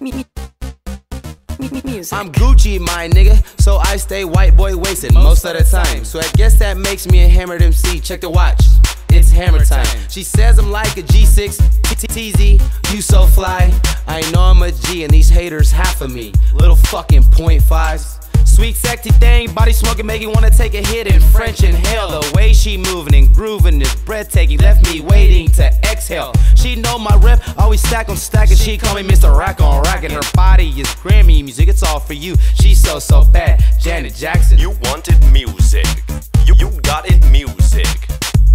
Music. I'm Gucci, my nigga, so I stay white boy wasted most, most of the time. So I guess that makes me a hammered MC. Check the watch, it's hammer time. She says I'm like a G6 TZ, you so fly. I know I'm a G and these haters half of me. Little fucking point fives. Sweet sexy thing, body smoking, make you wanna take a hit in French and way she moving and grooving is breathtaking, left me waiting to exhale. She know my rep, always stack on stack, and she call me Mr. Rack on Rack. And her body is Grammy music, it's all for you. She's so so bad, Janet Jackson. You wanted music, you you got it music.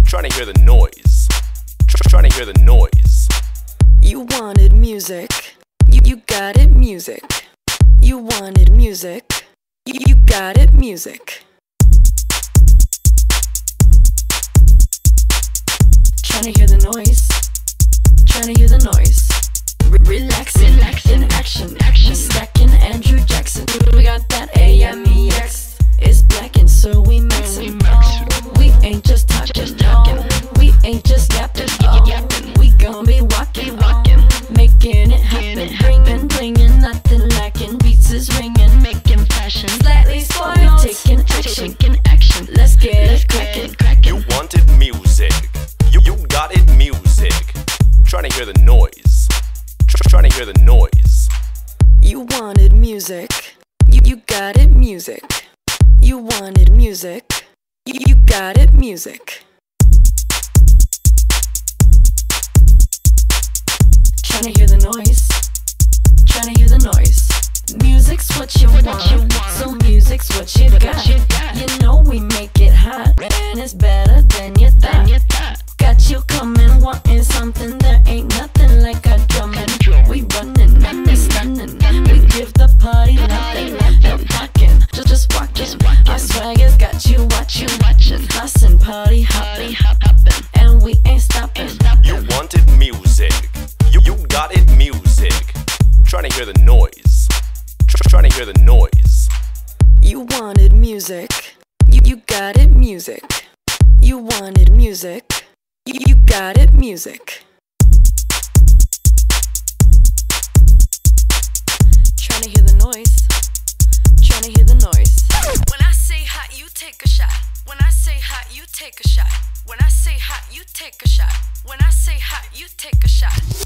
Trying to hear the noise, trying to hear the noise. You wanted music, you you got it music. You wanted music. You got it, music. Trying to hear the noise. Trying to hear the noise. R relaxing, relaxing, action, action. Stacking Andrew Jackson. We got that AMEX. It's black and so we maxin'. Oh, we ain't just talking, wanted music. You you got it music. You wanted music. You you got it music. Trying to hear the noise. Trying to hear the noise. Music's what you want, You wanted music. You, you got it, music. You wanted music. You, you got it, music. Trying to hear the noise. Trying to hear the noise. When I say hot, you take a shot. When I say hot, you take a shot. When I say hot, you take a shot. When I say hot, you take a shot.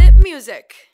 It, music.